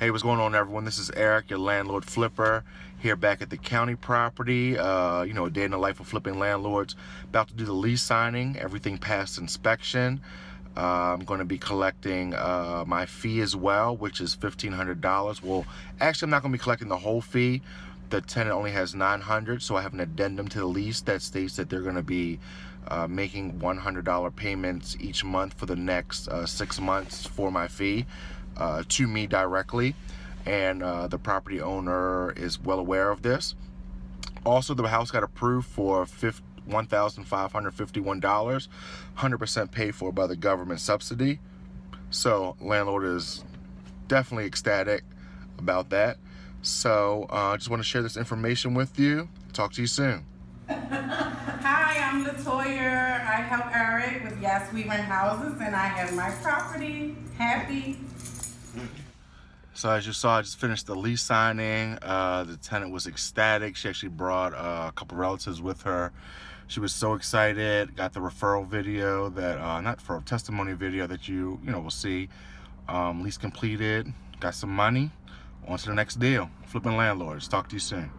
Hey, what's going on everyone? This is Eric, your landlord flipper, here back at the county property. Uh, you know, a day in the life of flipping landlords. About to do the lease signing, everything passed inspection. Uh, I'm going to be collecting uh, my fee as well, which is $1,500. Well, actually, I'm not going to be collecting the whole fee. The tenant only has 900 so I have an addendum to the lease that states that they're going to be uh, making $100 payments each month for the next uh, six months for my fee uh, to me directly and uh, the property owner is well aware of this. Also, the house got approved for $1,551, 100% paid for by the government subsidy. So landlord is definitely ecstatic about that. So I uh, just want to share this information with you. Talk to you soon. Hi, I'm Latoya. I help Eric with Yes We Rent Houses and I have my property. Happy so as you saw, I just finished the lease signing. Uh, the tenant was ecstatic. She actually brought uh, a couple relatives with her. She was so excited. Got the referral video that, uh, not for a testimony video that you, you know, will see. Um, lease completed. Got some money. On to the next deal. Flipping landlords. Talk to you soon.